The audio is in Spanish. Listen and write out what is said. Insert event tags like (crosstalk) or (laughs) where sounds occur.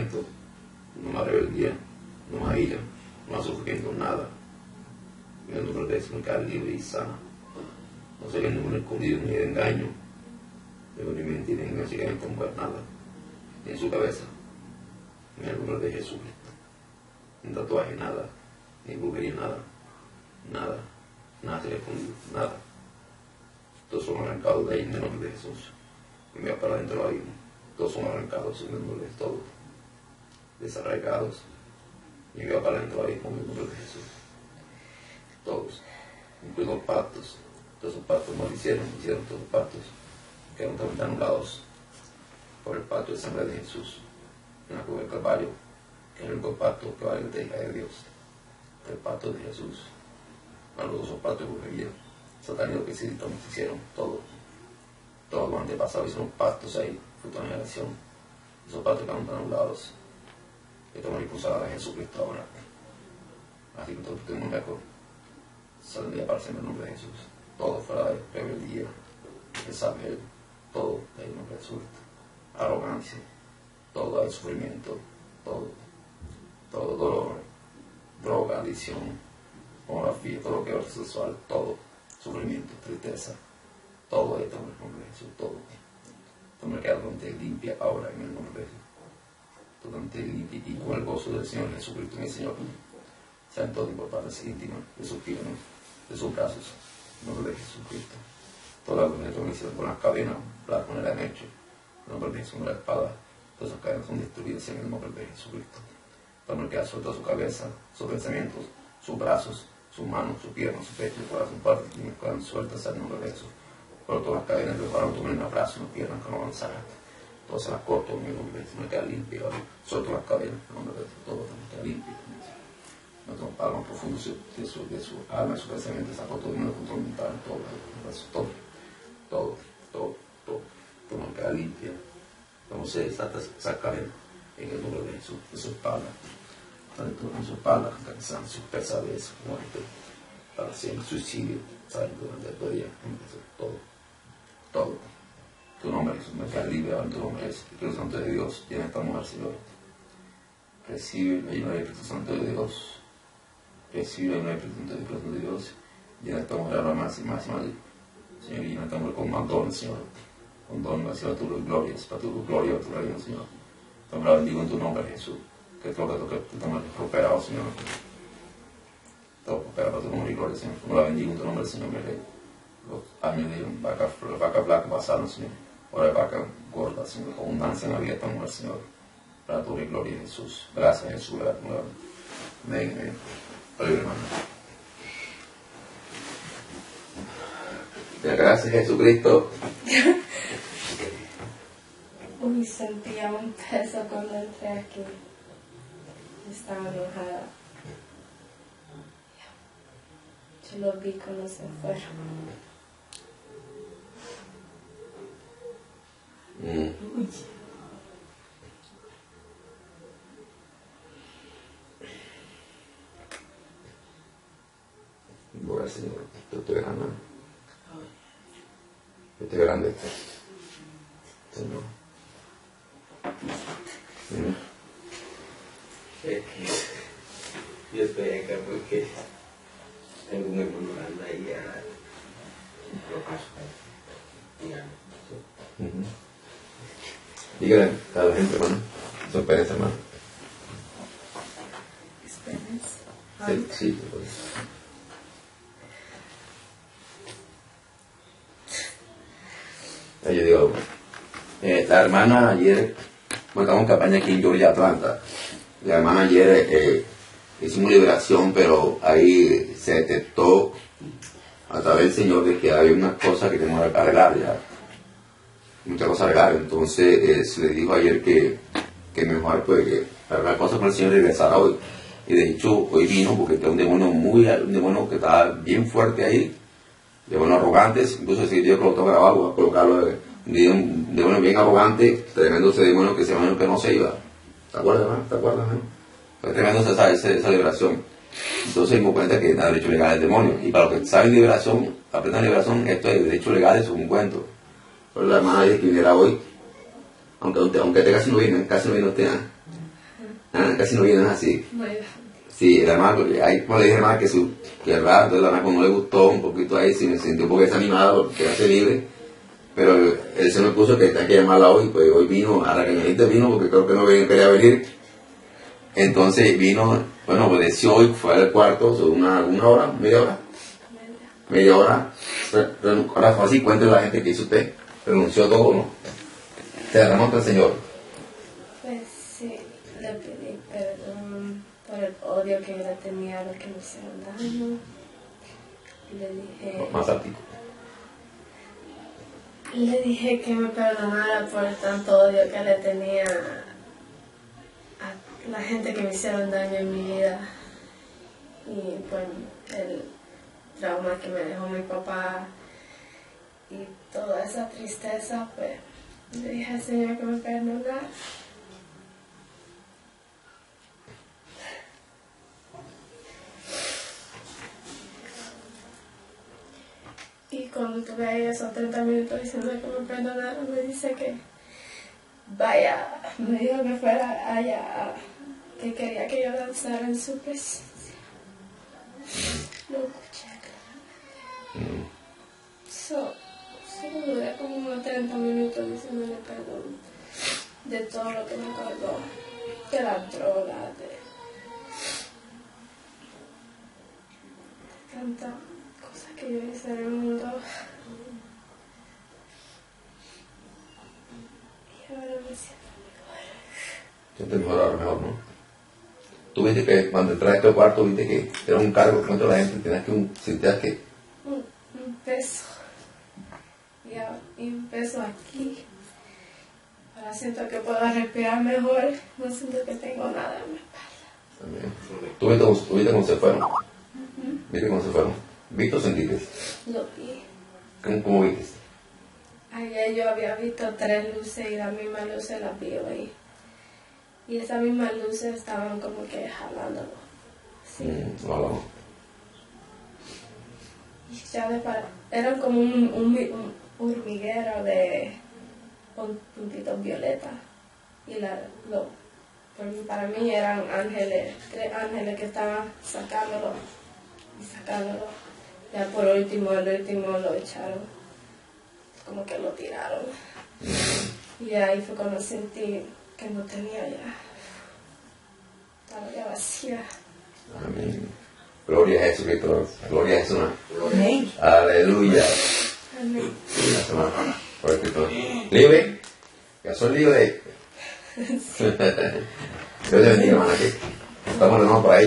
no más rebeldía, no más ira, no más sufrimiento, nada. En el nombre de Jesús libre y sana. No se ve ningún escondido ni de engaño, ni mentira, ni no nada, en su cabeza, en el nombre de Jesucristo. Ni tatuaje, nada, ni brujería, nada, nada, nada se le escondido, nada. Todos son arrancados de ahí en el nombre de Jesús. Y me va para adentro del abismo. Todos son arrancados en el nombre de todos, desarraigados. Y me va para adentro del abismo en el nombre de Jesús. Todos, incluidos pactos. Todos esos pactos no lo hicieron, hicieron todos los pactos. Quedaron también anulados por el pacto de sangre de Jesús en la cruz del Calvario, que es el único pacto que vale la de Dios. El pacto de Jesús. A los dos pactos de brujería que sí, todos hicieron, todo. Todos los antepasados hicieron pactos ahí, fruto de la generación. Esos pactos quedaron anulados. Y tomar impulsada a Jesucristo ahora. Así que todo el mundo saldría para en el nombre de Jesús. Todo fuera de rebeldía, de todo en el nombre de Jesús. Arrogancia, todo el sufrimiento, todo, todo dolor, droga, adicción, pornografía, todo lo que es sexual, todo sufrimiento, tristeza, todo esto en el nombre de Jesús, todo. me queda totalmente limpia ahora en el nombre de Jesús. Totalmente limpia y con el gozo del Señor Jesucristo, mi Señor. Sean todos por padres íntimos de sus piernas, de sus brazos, en el nombre de Jesucristo. Toda la comunidad con las cadenas, las con han hecho, en el nombre de Jesús, la espada, todas esas cadenas son destruidas en el nombre de Jesucristo. Todo el que suelto su cabeza, sus pensamientos, sus brazos, su mano, su pierna, su pecho, su corazón, parte, y me quedan sueltas al nombre de Jesús. Pero todas las cadenas de varón tomen un abrazo, no pierdan que no. Se las corto el nombre Jesús, me queda limpio, suelto las cadenas de Jesús, todo me queda. No palma profundo de su, de su alma, de su pensamiento, todo el control mental, todo, todo, todo, todo, todo, todo me queda limpio. Entonces, esa en el nombre de su espalda en su espalda, pesadez, muerte, para siempre, suicidio, día, todo, todo. Tu nombre Jesús, me queda libre ahora tu nombre es Espíritu Santo de Dios, llena esta mujer, Señor. Recibe la llena del Espíritu Santo de Dios. Recibe la llena del Espíritu Santo de Dios. Llena esta mujer ahora más y más y más. Señor, llena esta mujer con más dones, Señor. Con dones, Señor, tu gloria, para tu gloria, para tu reino, Señor. Te bendigo en tu nombre, Jesús que todo lo que estamos prosperado, Señor. Todo prosperado tu nombre y gloria, Señor. La bendigo en tu nombre, Señor, mi rey. Los años de vaca, vaca blanca pasaron, Señor. Ahora vaca gorda, Señor. Abundancia en la vida de esta mujer, Señor. Para tu gloria, Jesús. Gracias, Jesús. Gracias, Amén, amén. Aleluya, hermano. Gracias, Jesucristo. (laughs) Uy, sentía un peso cuando entré aquí estaba enojada. Yo lo vi cuando se fueron. Mm. Bueno, Señor, tú te grande. Yo te grande. Señor. Yo estoy acá porque tengo un hermano anda ahí a Dígale a la gente, hermano, su experiencia, hermano. Sí, sí, pues. Yo digo, eh, la hermana ayer, montamos campaña aquí en Georgia, Atlanta la hermana ayer eh, hicimos liberación, pero ahí se detectó a través del Señor de que había unas cosas que tenemos que arreglar ya. Muchas cosas arreglar. Entonces eh, se le dijo ayer que, que mejor pues que arreglar cosas con el Señor y regresar hoy. Y de hecho hoy vino porque está un demonio muy, un demonio que estaba bien fuerte ahí, demonios arrogantes, incluso si Dios lo tengo grabado, a colocarlo, un demonio bien arrogante, tremendo ese demonio que se llama que no se iba ¿Te acuerdas, no? ¿Te acuerdas, no? Fue tremendo esa, esa, esa liberación. Entonces dimos cuenta que nada derecho legal es demonio. Y para los que saben liberación, aprendan liberación, esto es derecho legal, es un cuento. Pero la hermana dice que viniera hoy, aunque, aunque te casi no viene, casi no viene usted, ¿eh? Ah, Casi no vienen así. Sí, la hermana, ahí como le dije hermana que su, que entonces la hermana como le gustó un poquito ahí, sí me sentí un poco desanimado porque hace libre. Pero él se me puso que tenía que llamarla hoy, pues hoy vino, a regañadita vino porque creo que no quería venir. Entonces vino, bueno, obedeció hoy, fue al cuarto, una, una hora, media hora, media hora. Ahora fue así, cuéntele a la gente que hizo usted, renunció a todo, ¿no? Se derramó ante el Señor. Pues sí, le pedí perdón por el odio que yo tenía a los que me hicieron daño. Le dije, Más altico. le dije que me perdonara por tanto odio que le tenía a la gente que me hicieron daño en mi vida. Y pues el trauma que me dejó mi papá y toda esa tristeza, pues le dije al Señor que me perdonara. Y cuando tuve ahí esos 30 minutos diciendo que me perdonara, me dice que vaya, me dijo que fuera allá, que quería que yo danzara en su presencia. Lo escuché claramente. So, solo duré como unos 30 minutos diciéndole perdón de todo lo que me acordó, de las drogas, de, tantas cosas que yo hice en el mundo. Y ahora me siento mejor. Siente mejor ahora, mejor, ¿no? Tú viste que cuando entraste al cuarto, viste que era un cargo contra la gente, tenías que sentías que un, un peso. Y, un peso aquí. Ahora siento que puedo respirar mejor. No siento que tengo nada en mi espalda. también. ¿Tú viste, cómo- tú viste cómo se fueron? ¿Viste cómo se fueron? ¿Viste o sentiste? Lo vi. ¿Cómo, cómo viste? Ayer yo había visto tres luces y las mismas luces las vi hoy. Y esas mismas luces estaban como que jalándolo. Sí. Mm, no hablamos. Y ya de para- eran como un, un, un hormiguero de pun- puntitos violeta. Y la, lo, para mí eran ángeles, tres ángeles que estaban sacándolo y sacándolo. Ya por último, el último lo echaron, como que lo tiraron. Y ahí fue cuando sentí que no tenía ya. Estaba ya vacía. Amén. Gloria a Jesucristo. Gloria a Jesús. Amén. Aleluya. Amén. Gracias, hermano. Por el Cristo. Libre. Ya soy libre. Dios te bendiga, hermana. Estamos nuevo por ahí.